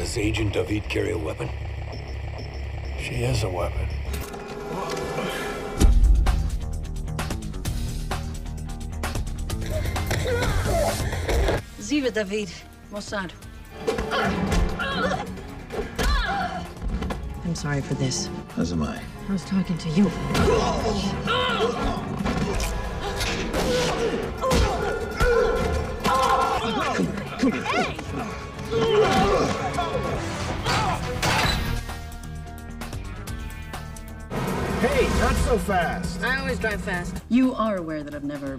Does Agent David carry a weapon? She is a weapon. Ziva David, Mossad. I'm sorry for this. As am I. I was talking to you. Hey, not so fast. I always drive fast. You are aware that I've never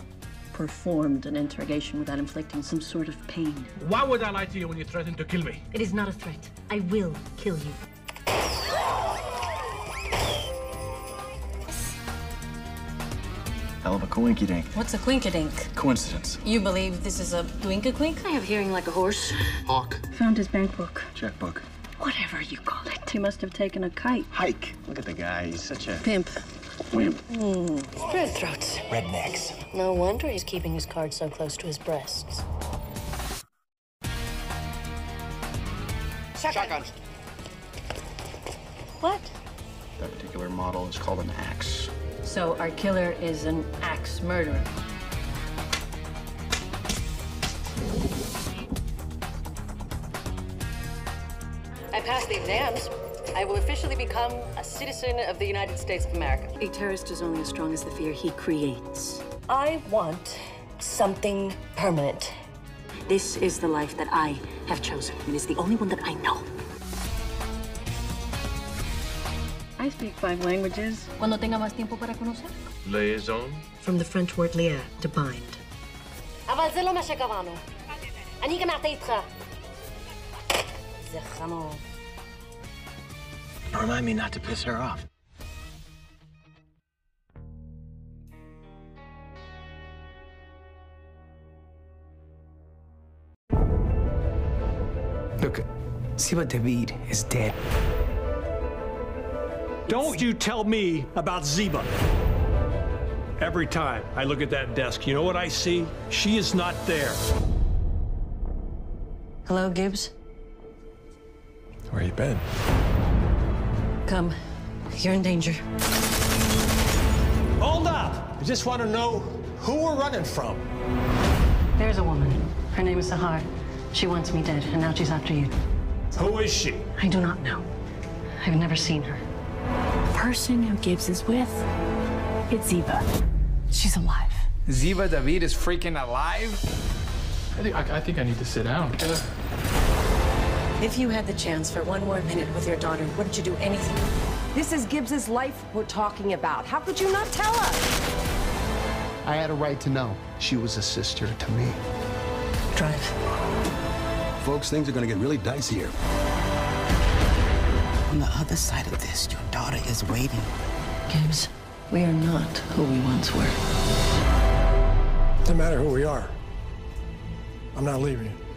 performed an interrogation without inflicting some sort of pain. Why would I lie to you when you threatened to kill me? It is not a threat. I will kill you. Hell of a coinkydink. What's a quinkadink? Coincidence. You believe this is a dwinkaquink? I have hearing like a horse. Hawk. Found his bank book. Checkbook. Whatever you call it. He must have taken a kite. Hike. Look at the guy. He's such a Pimp. wimp. Hmm. Spread throats. Rednecks. No wonder he's keeping his card so close to his breasts. Shotgun. What? That particular model is called an axe. So our killer is an axe murderer. I pass the exams, I will officially become a citizen of the United States of America. A terrorist is only as strong as the fear he creates. I want something permanent. This is the life that I have chosen. It is the only one that I know. I speak five languages. Cuando tenga más tiempo para conocer. Liaison? From the French word lia to bind. Avazelo me shekavano. Ani Remind me not to piss her off. Look, Ziva David is dead. Don't you tell me about Ziba. Every time I look at that desk, you know what I see? She is not there. Hello, Gibbs? Where you been? Come. You're in danger. Hold up! I just want to know who we're running from. There's a woman. Her name is Sahar. She wants me dead, and now she's after you. Who is she? I do not know. I've never seen her. The person who Gibbs is with, it's Ziva. She's alive. Ziva David is freaking alive? I think I, I think I need to sit down. If you had the chance for one more minute with your daughter, wouldn't you do anything? This is Gibbs's life we're talking about. How could you not tell us? I had a right to know. She was a sister to me. Drive. Folks, things are gonna get really dicey here. On the other side of this, your daughter is waiting. Gibbs, we are not who we once were. Doesn't matter who we are. I'm not leaving you.